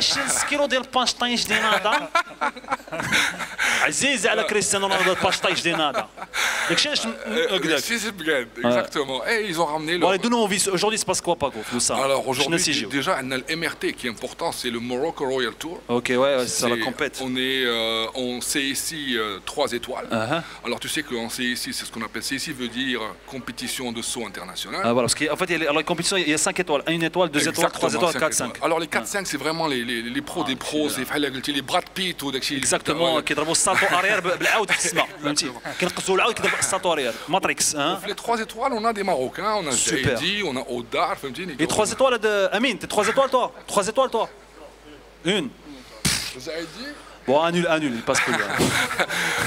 شي نص كيلو ديال الباشطيش ديال هذا عزيز على كريستيانو رونالدو الباشطيش ديال هذا داكشي علاش هكذاك Si, c'est bien, exactement. Et ils ont ramené Bon, leur... allez, donne-nous envie. Aujourd'hui, c'est passe quoi, Paco Tout ça. Alors Je aujourd'hui, ne sais pas. déjà, on a le MRT qui est important, c'est le Morocco Royal Tour. Ok, ouais, ouais, c'est ça la C'est- compète. On est euh, en CSI euh, 3 étoiles. Uh-huh. Alors tu sais qu'en CSI, c'est ce qu'on appelle CSI veut dire compétition de saut international. Ah, voilà, parce qu'en fait, il y a les- alors, la compétition, il y a 5 étoiles. 1 étoile, 2 étoiles, 3 Exactement, étoiles, 4, cinq 5. étoiles. Alors les 4-5, c'est vraiment les, les, les pros des pros, c'est بحال قلتي les Brad Pitt ou داكشي اكزاكتومون كيضربوا السالتو اريير بالعاود في السماء فهمتي كينقصوا العاود كيضرب السالتو اريير ماتريكس ها Les 3 étoiles, on a des Marocains, on a Super. Zaidi, on a Odar, فهمتيني Et 3 étoiles de Amine, t'es 3 étoiles vous avez dit Bon, un nul, un nul, il passe plus. Hein.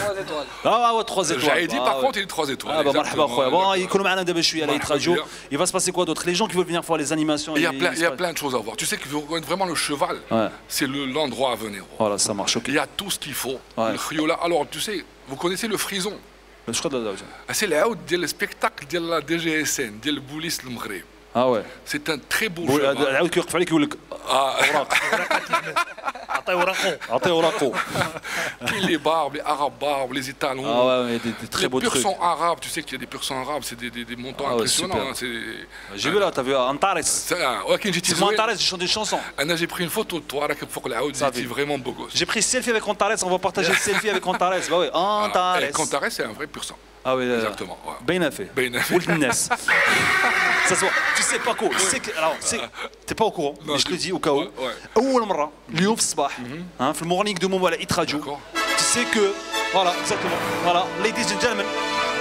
3 étoiles. Ah, ah ouais, 3 étoiles. J'avais dit, par ah, contre, il est 3 étoiles. Ah bah, marhaba. Bon, il connaît un débat, je suis à Il va se passer quoi d'autre? Les gens qui veulent venir voir les animations. Il y a, plein, il y a plein de choses à voir. Tu sais que vous vraiment le cheval, c'est l'endroit à venir. Voilà, ça marche. Il y a tout ce qu'il faut. Le khiola. Alors, tu sais, vous connaissez le frison? Ah, c'est le spectacle de la DGSN, de le Boulis le Ah ouais. C'est un très beau cheval. Euh, euh, euh, العاود كيوقف عليك يقول لك اوراق عطيه ورقه عطيه اوراقو les barbes, les arabes barbes, les étalons. Ah ouais, ouais, des, des très les beaux purs trucs. sang arabes, tu sais qu'il y a des purs sang arabes, c'est des, des, des montants Ah ouais, impressionnants. super. hein, c'est- J'ai vu là, t'as vu Antares. C'est un- ouais, كاين جيتي C'est moi زوين. Antares, j'ai chanté une chanson. انا j'ai pris une photo de toi راكب فوق العود Ça جيتي fait. vraiment beau gosse. J'ai pris selfie avec Antares, on va partager le selfie avec Antares. Bah oui, Antares. Et Cantares, c'est un vrai pur sang. Ah oui, là, là. Exactement, ouais. Ben affaire. Ben affaire. Ould Ness. Ça se voit. Tu sais Paco, c'est que alors c'est t'es pas au courant, Non, mais je te le je- dis au cas où. ouais, ouais. أول مرة اليوم في الصباح hein, في المورنينغ دو مومو على إيت راديو. D'accord. Tu sais que voilà, exactement. Voilà, ladies and gentlemen.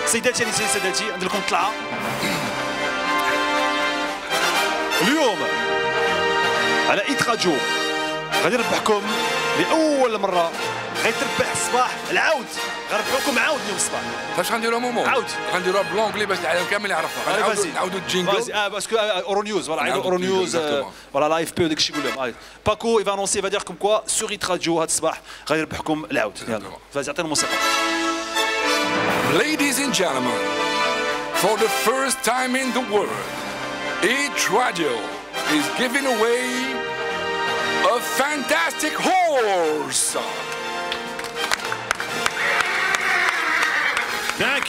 سيداتي أنسي سادتي عند لكم طلعة. اليوم على إيت راديو غادي نربحكم لأول مرة غير تربح الصباح العود غنربحوكم عاود اليوم الصباح فاش غنديروها مومو؟ عاود غنديروها بلونجلي باش العالم كامل يعرفها نعاودوا الجينجل. آه باسكو اورو نيوز فوالا عيدوا اورو نيوز فوالا لايف بي وداك الشيء يقول لهم باكو يفا انونسي فادير كوم كوا سوريت راديو هذا الصباح غيربحكم العاود يلا عطينا الموسيقى Ladies and gentlemen, for the first time in the world, each radio is giving away a fantastic horse. Thank